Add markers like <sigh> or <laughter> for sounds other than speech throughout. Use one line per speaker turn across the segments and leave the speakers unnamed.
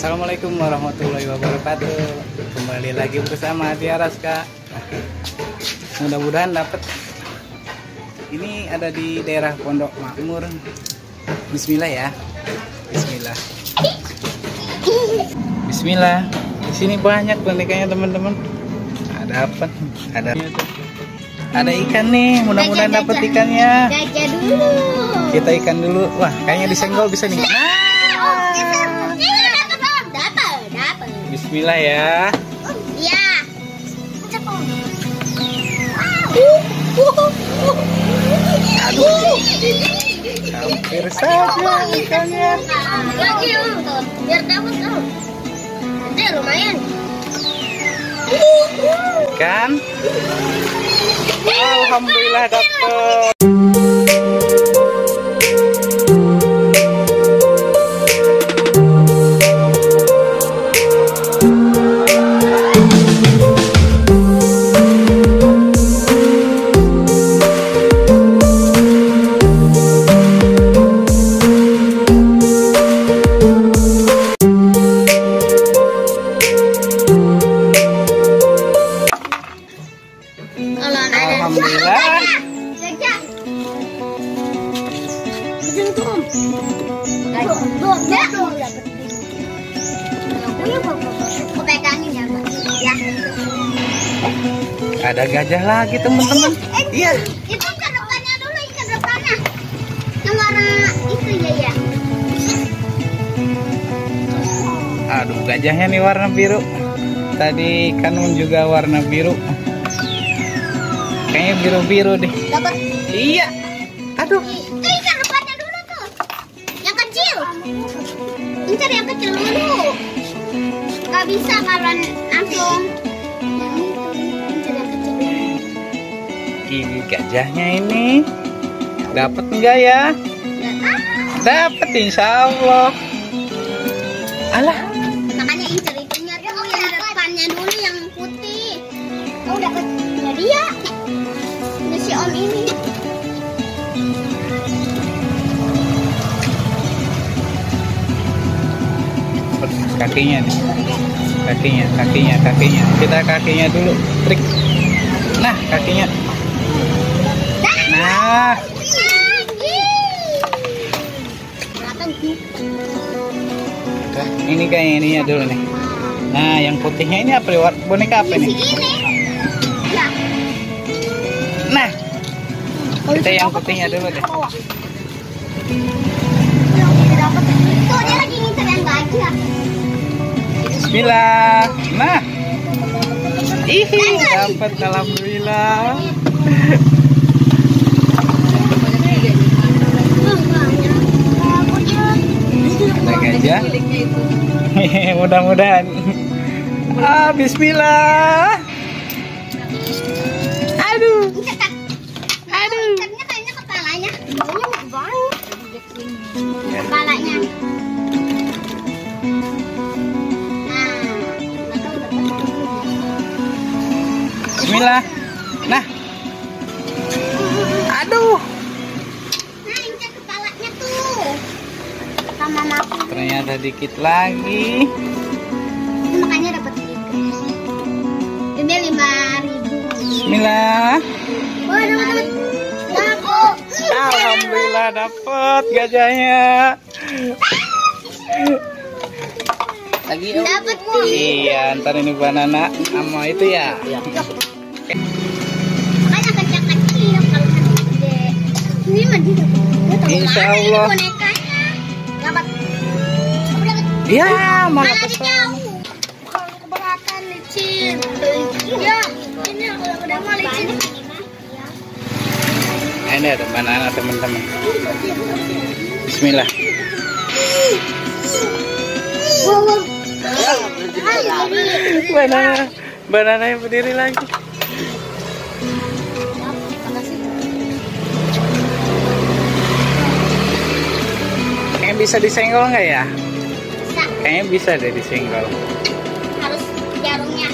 Assalamualaikum warahmatullahi wabarakatuh. Kembali lagi bersama Tiara Kak Mudah-mudahan dapat. Ini ada di daerah Pondok Makmur. Bismillah ya. Bismillah. Bismillah. Di sini banyak bonekanya teman-teman. Ada apa? Ada. Ada ikan nih. Mudah-mudahan dapat ikannya. Kita ikan dulu. Wah kayaknya disenggol bisa nih. Nah Bismillah ya
Iya.
hampir saja ikannya
Lagi biar dapat. Nanti lumayan.
kan Alhamdulillah dapat
Sentuh. Gajah. Tuh, ya. Aku pegangin ya. Ya.
ada gajah lagi teman-teman iya
Itu ke depannya dulu, ke depannya. Yang warna itu ya, ya.
aduh gajahnya nih warna biru tadi kanun juga warna biru kayaknya biru-biru deh
Dapat.
iya aduh
Incar yang kecil dulu. Gak bisa kalau langsung.
Ini gajahnya ini dapat enggak ya dapat insya Allah alah
makanya incar itunya tuh yang depannya dulu yang putih. Oh, dapat. Jadi ya. Ini si om ini.
Kakinya nih. Kakinya kakinya kakinya. Kita kakinya dulu. Trik. Nah kakinya. Nah. Ini kayaknya ini ya dulu nih. Nah yang putihnya ini apa War- boneka apa nih? Nah. Kita yang putihnya dulu deh Bismillah nah Ihi, dapat alhamdulillah. Ada gajah. <laughs> Mudah-mudahan. Ah, bismillah.
Aku.
Ternyata dikit lagi.
Makanya dapat tiga. Ini lima ribu.
Bismillah.
Wah, dapat. Dapat.
Alhamdulillah dapat gajahnya. Lagi
Dapat
Iya, ntar ini banana sama itu ya.
Makanya kecil kecil kalau gede. Ini mah
Insya Allah. Ya, malah
Malah. Kalau keberatan licin. Ya, ini kalau udah mau licin.
Ini ada banana teman-teman. Bismillah. Banana, banana yang berdiri lagi. Kayaknya bisa disenggol nggak ya? Kayaknya bisa deh disenggol.
Harus jarumnya.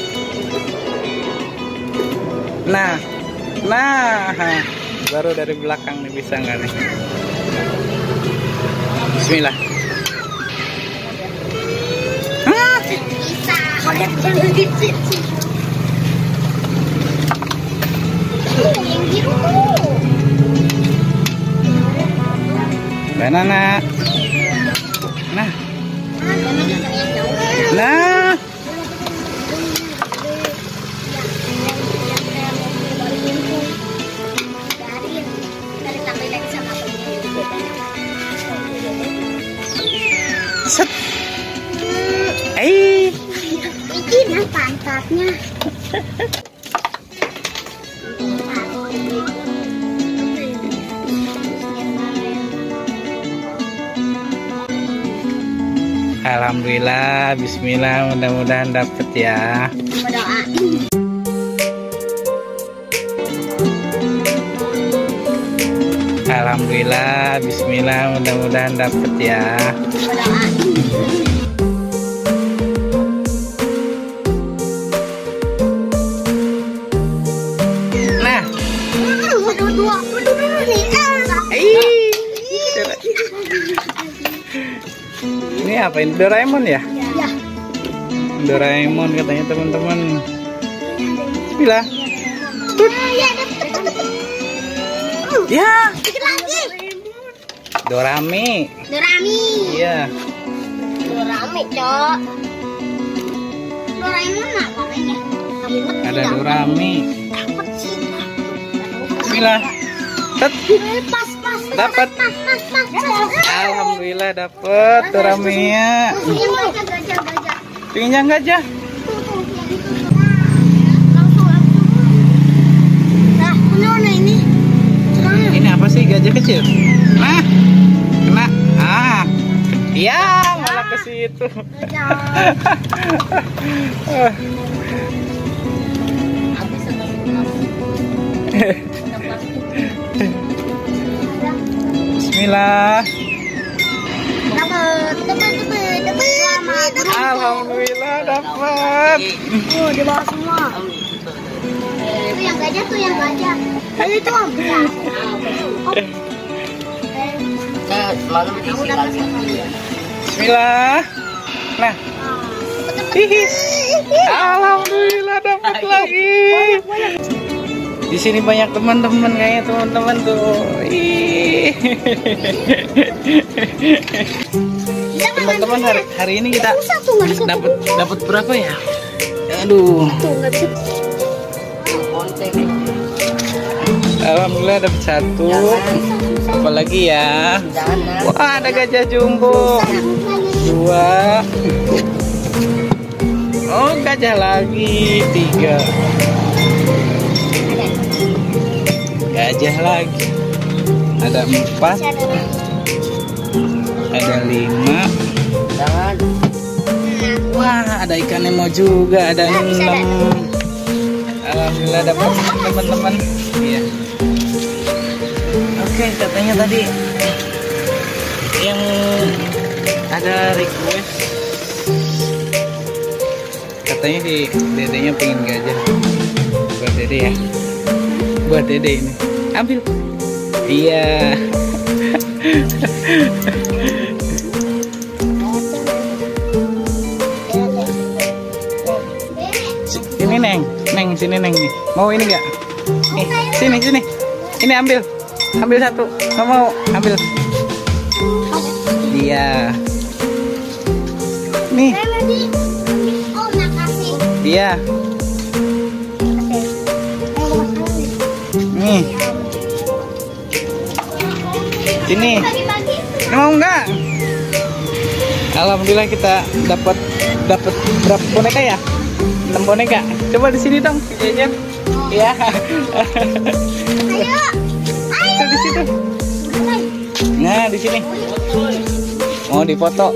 Nah, nah, baru dari belakang nih bisa nggak nih? Bismillah.
Tuh.
Banana.
Ini pantatnya.
Alhamdulillah, Bismillah, mudah-mudahan dapet ya.
Berdoa.
Alhamdulillah, Bismillah, mudah-mudahan dapet ya.
Berdoa.
Apa ini Doraemon ya?
Ya.
Doraemon katanya teman-teman.
Ya, dapet, dapet, dapet.
Ya,
Dikit lagi.
Dorami.
Dorami.
Iya.
Dorami, Cok. Doraemon apa namanya?
Ada Dorami.
Dapet sih.
Bismillah. Tet.
Eh, Pas, pas.
Dapat. Alhamdulillah dapet Doraminya.
Yang gajah, Ini
apa sih gajah kecil? Nah, kena. Ah, iya malah ke situ. <laughs> Bismillah.
Dapat, dapat, dapat, dapat.
Alhamdulillah dapat.
Oh, di bawah semua. Itu yang gajah tuh yang gajah. Ayo itu om. Ya. Aku dapat satu.
Bismillah. Nah, hihi. Alhamdulillah dapat lagi. Di sini banyak teman-teman kayaknya teman-teman tuh. Teman-teman hari, hari ini kita dapat dapat berapa ya? Aduh. Alhamdulillah dapat satu. Apalagi ya? Wah, ada gajah jumbo. Dua. Oh, gajah lagi. Tiga. Gajah lagi. Ada empat. Ada lima. Wah, ada ikan Nemo juga. Ada enam. Alhamdulillah dapat teman-teman. Iya. Oke, katanya tadi yang ada request katanya si dedenya pengen gajah buat dede ya buat dede ini ambil iya Sini neng, neng sini neng nih. Mau ini nggak? Nih, sini sini. Ini ambil, ambil satu. Nggak mau, ambil. Iya. Nih,
Oh, makasih.
iya. Nih, sini. Ini mau nggak? Alhamdulillah kita dapat dapat berapa boneka ya? 6 boneka. Coba di sini dong, jajan. Iya.
Ayo.
Itu di situ. Nah, di sini. Mau dipoto.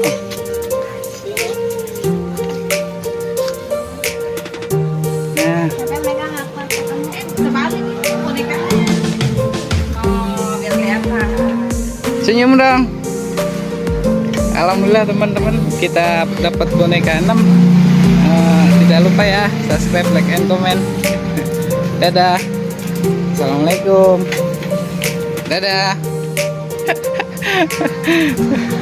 Senyum dong. Alhamdulillah teman-teman kita dapat boneka 6 Eh, Tidak lupa ya subscribe, like, and comment. <laughs> Dadah. Assalamualaikum. Dadah. <laughs>